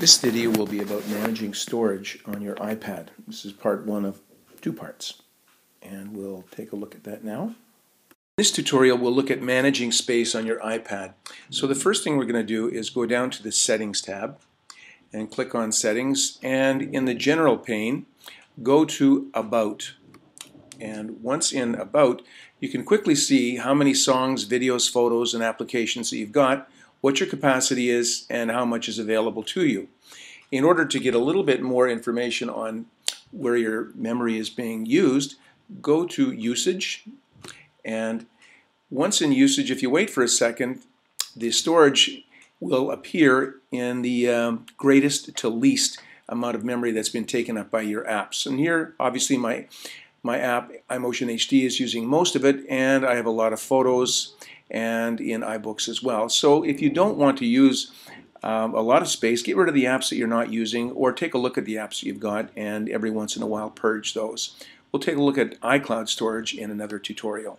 This video will be about managing storage on your iPad. This is part one of two parts, and we'll take a look at that now. This tutorial, we'll look at managing space on your iPad. So the first thing we're going to do is go down to the Settings tab and click on Settings, and in the General pane, go to About. And once in About, you can quickly see how many songs, videos, photos, and applications that you've got what your capacity is, and how much is available to you. In order to get a little bit more information on where your memory is being used, go to Usage, and once in usage, if you wait for a second, the storage will appear in the um, greatest to least amount of memory that's been taken up by your apps. And here, obviously, my my app, iMotion HD, is using most of it, and I have a lot of photos and in iBooks as well. So if you don't want to use um, a lot of space, get rid of the apps that you're not using or take a look at the apps you've got and every once in a while purge those. We'll take a look at iCloud storage in another tutorial.